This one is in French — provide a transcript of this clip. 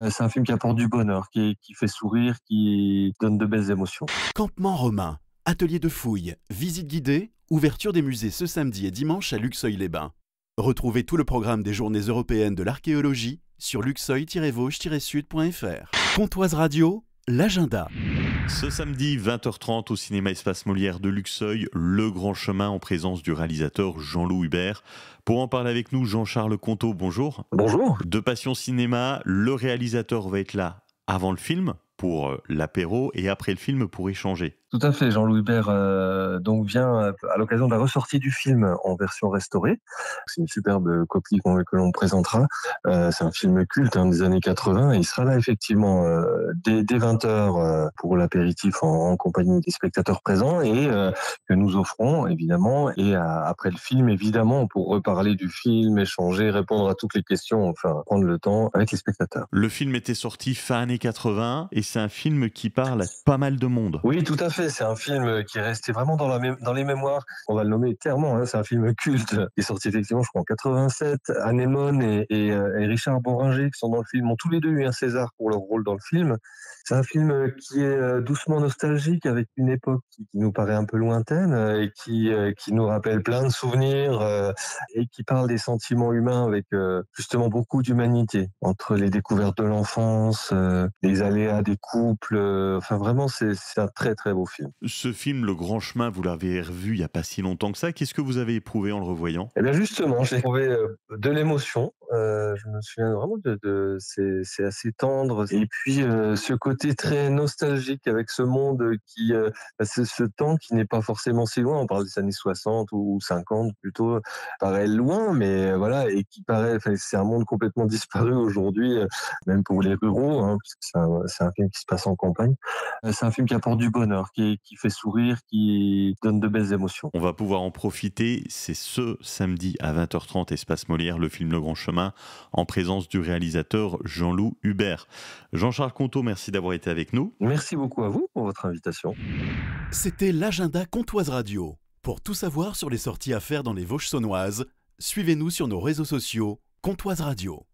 C'est un film qui apporte du bonheur, qui, qui fait sourire, qui donne de belles émotions. Campement romain, atelier de fouilles, visite guidée, ouverture des musées ce samedi et dimanche à Luxeuil-les-Bains. Retrouvez tout le programme des journées européennes de l'archéologie sur luxeuil-vosges-sud.fr. Pontoise Radio, l'agenda. Ce samedi 20h30 au cinéma Espace Molière de Luxeuil, Le Grand Chemin en présence du réalisateur Jean-Loup Hubert. Pour en parler avec nous, Jean-Charles Conto, bonjour. Bonjour. De Passion Cinéma, le réalisateur va être là avant le film pour euh, l'apéro et après le film pour échanger. Tout à fait, Jean-Louis Hubert euh, donc vient euh, à l'occasion de la ressortie du film en version restaurée. C'est une superbe copie que l'on présentera. Euh, c'est un film culte hein, des années 80 et il sera là effectivement euh, dès, dès 20h euh, pour l'apéritif en, en, compagnie des spectateurs présents et que nous offrons évidemment et à, après le film évidemment pour reparler du film, échanger, répondre à toutes les questions, enfin prendre le temps avec les spectateurs. Le film était sorti fin années 80 et c'est un film qui parle à pas mal de monde. Oui, tout à fait c'est un film qui est resté vraiment dans, les mémoires. On va le nommer clairement, hein, c'est un film culte. Il est sorti effectivement, je crois, en 87. Anémone et, et, et, Richard Boringer, qui sont dans le film, ont tous les deux eu un César pour leur rôle dans le film. C'est un film qui est doucement nostalgique, avec une époque qui, nous paraît un peu lointaine et qui, qui nous rappelle plein de souvenirs et qui parle des sentiments humains avec justement beaucoup d'humanité entre les découvertes de l'enfance, les aléas des couples. Enfin, vraiment, c'est un très très beau film. Ce film, Le Grand Chemin, vous l'avez revu il n'y a pas si longtemps que ça. Qu'est-ce que vous avez éprouvé en le revoyant? Eh bien justement, j'ai éprouvé euh, de l'émotion. Euh, je me souviens vraiment de, de c'est assez tendre. Et puis euh, ce côté très nostalgique avec ce monde qui, euh, c'est ce temps qui n'est pas forcément si loin. On parle des années 60 ou 50 plutôt, paraît loin, mais voilà, et qui paraît, c'est un monde complètement disparu aujourd'hui, même pour les ruraux, hein, puisque c'est un, un, film qui se passe en campagne. C'est un film qui apporte du bonheur, qui, qui fait sourire, qui donne de belles émotions. On va pouvoir en profiter. C'est ce samedi à 20h30, Espace Molière, le film Le Grand Chemin en présence du réalisateur Jean-Loup Hubert. Jean-Charles Conto, merci d'avoir été avec nous. Merci beaucoup à vous pour votre invitation. C'était l'agenda Comtoise Radio. Pour tout savoir sur les sorties à faire dans les Vosges saunoises, suivez-nous sur nos réseaux sociaux Comtoise Radio.